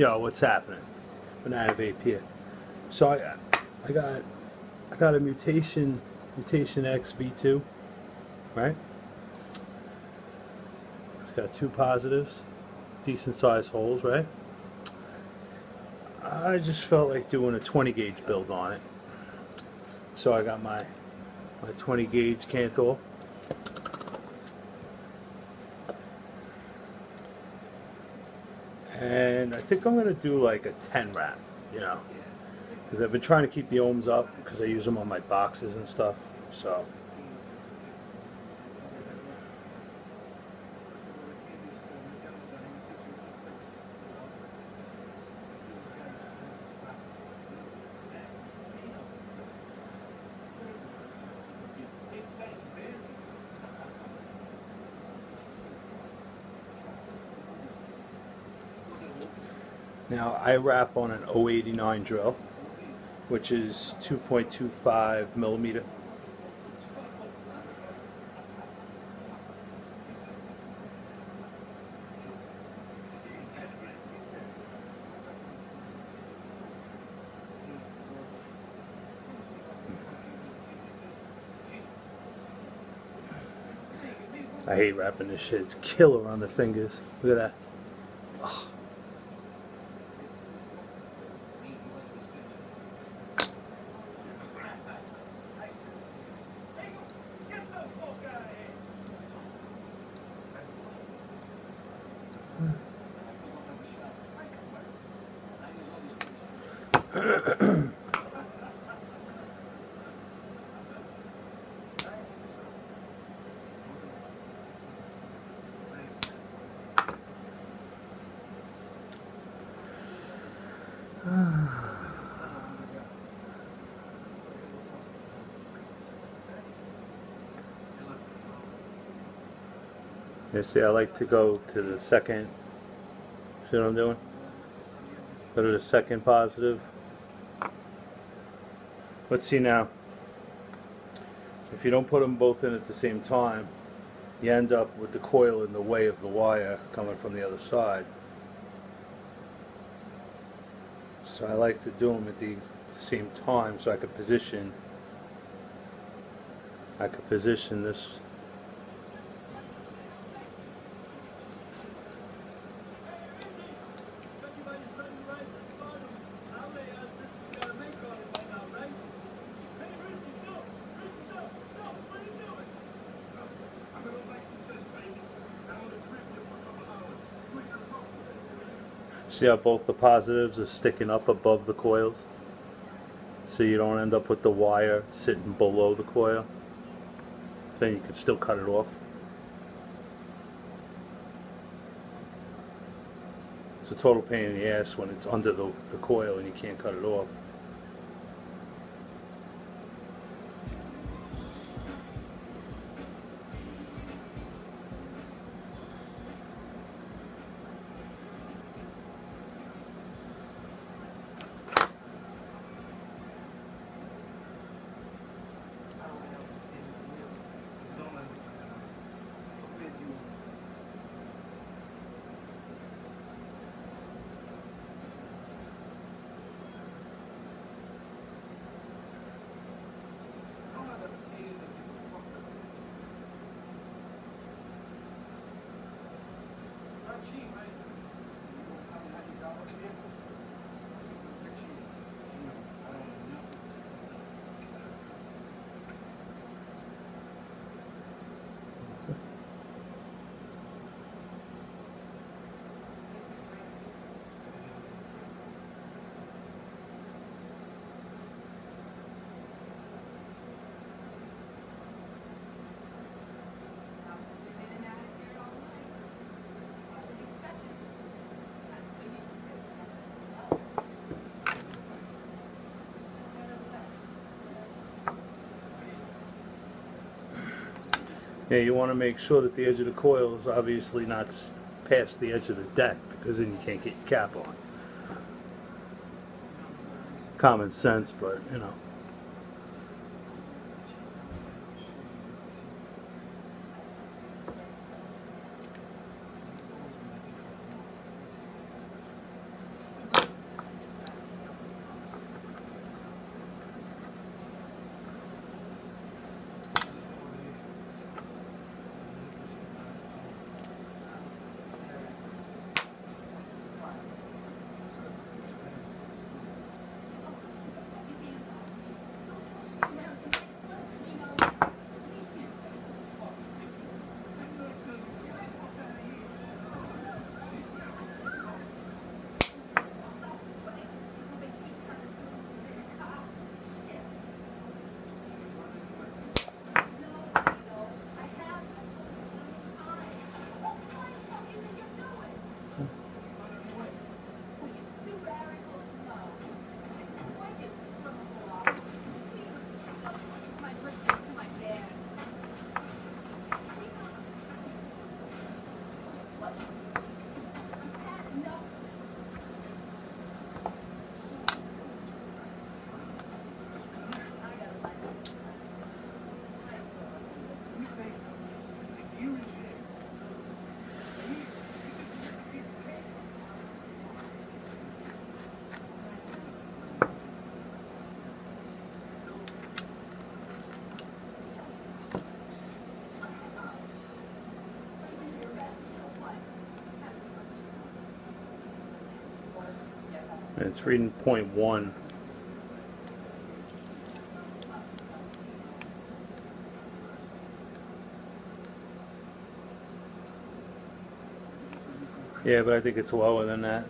yo, what's happening? Banana vape here. So I, I got, I got a mutation, mutation X V2, right? It's got two positives, decent sized holes, right? I just felt like doing a 20 gauge build on it. So I got my, my 20 gauge Kanthal. And I think I'm gonna do like a 10 wrap, you know, because I've been trying to keep the ohms up because I use them on my boxes and stuff. So now I wrap on an 089 drill, which is 2.25 millimeter. I hate wrapping this shit. It's killer on the fingers. Look at that. You see, I like to go to the second. See what I'm doing? Go to the second positive. Let's see now. If you don't put them both in at the same time, you end up with the coil in the way of the wire coming from the other side. So I like to do them at the same time so I could position I could position this See how both the positives are sticking up above the coils? So you don't end up with the wire sitting below the coil. Then you can still cut it off. It's a total pain in the ass when it's under the, the coil and you can't cut it off. Yeah, you want to make sure that the edge of the coil is obviously not past the edge of the deck because then you can't get your cap on. Common sense, but you know. And it's reading point one. Yeah, but I think it's lower than that.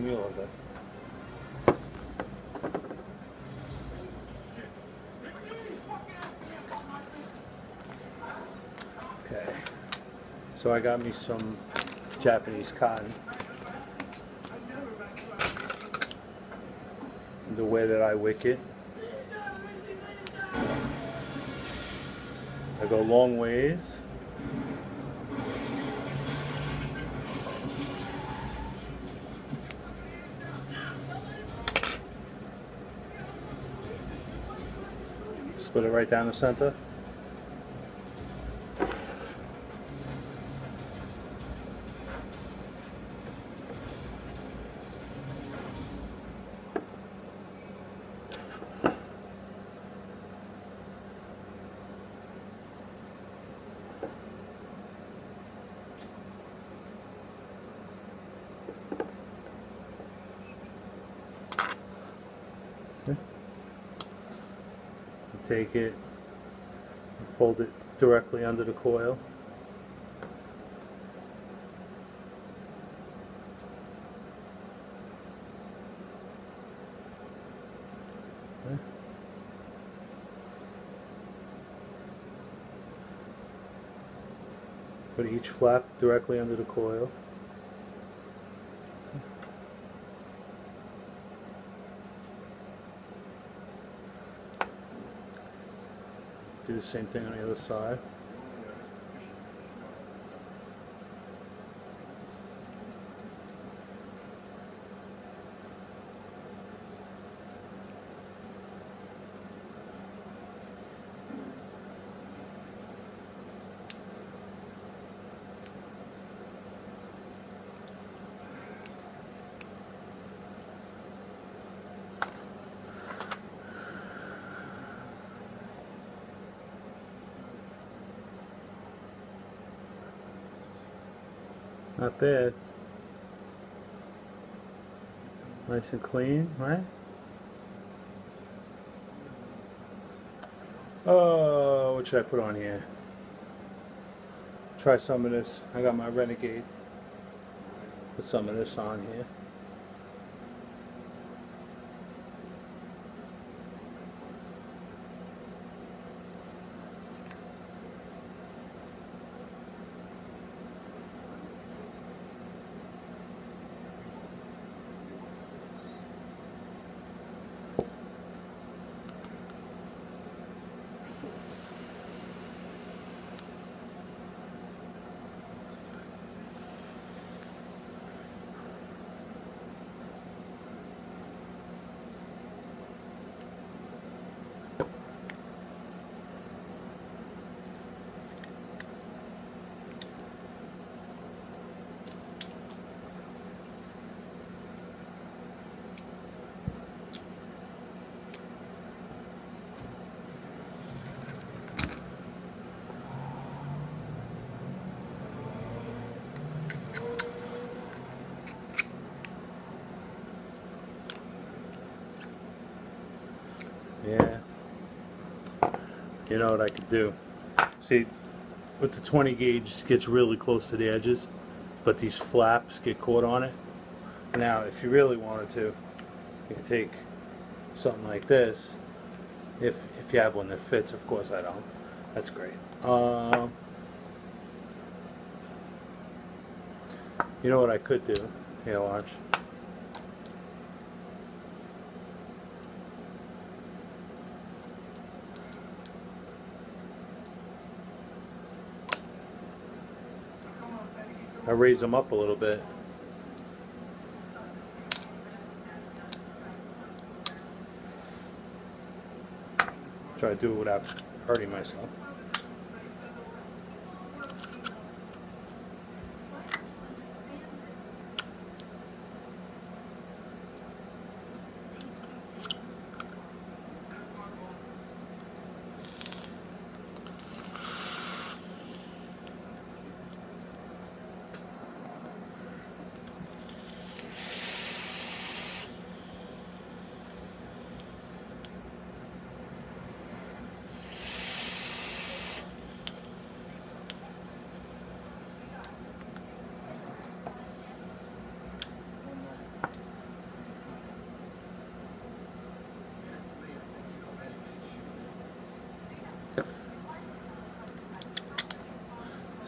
Give me a little bit. Okay. So I got me some Japanese cotton. The way that I wick it. I go long ways. Split it right down the center. Take it and fold it directly under the coil. Put each flap directly under the coil. Do the same thing on the other side. Not bad. Nice and clean, right? Oh, what should I put on here? Try some of this. I got my Renegade. Put some of this on here. Yeah. You know what I could do? See, with the 20 gauge, gets really close to the edges, but these flaps get caught on it. Now, if you really wanted to, you could take something like this. If if you have one that fits, of course I don't. That's great. Um, you know what I could do? Here, watch. I raise them up a little bit. Try to do it without hurting myself.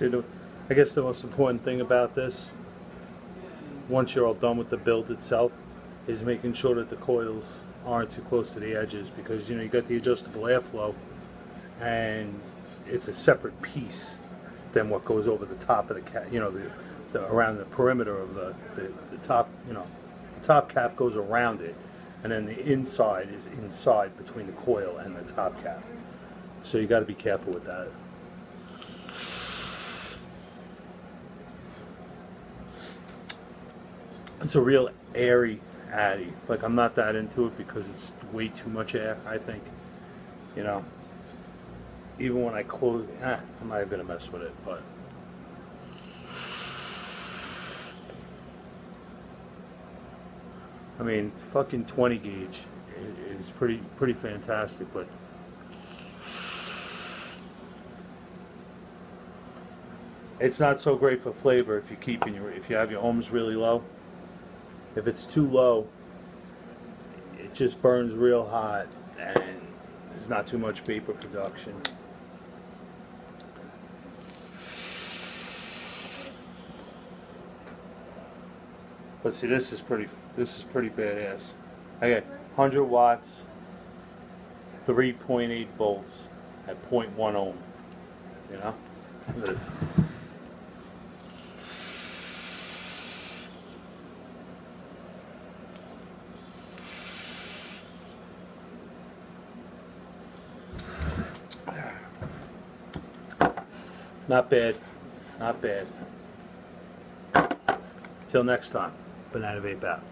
See, the, I guess the most important thing about this, once you're all done with the build itself, is making sure that the coils aren't too close to the edges because you know you got the adjustable airflow, and it's a separate piece than what goes over the top of the cap. You know, the, the around the perimeter of the, the the top. You know, the top cap goes around it, and then the inside is inside between the coil and the top cap. So you got to be careful with that. It's a real airy Addy. Like I'm not that into it because it's way too much air. I think, you know. Even when I close, eh, I'm not even gonna mess with it. But I mean, fucking 20 gauge is pretty pretty fantastic. But it's not so great for flavor if you keep in your if you have your ohms really low. If it's too low, it just burns real hot and there's not too much vapor production. But see, this is pretty. This is pretty badass. I got 100 watts, 3.8 volts at 0.1 ohm. You know, Not bad. Not bad. Till next time, Banana Vape out.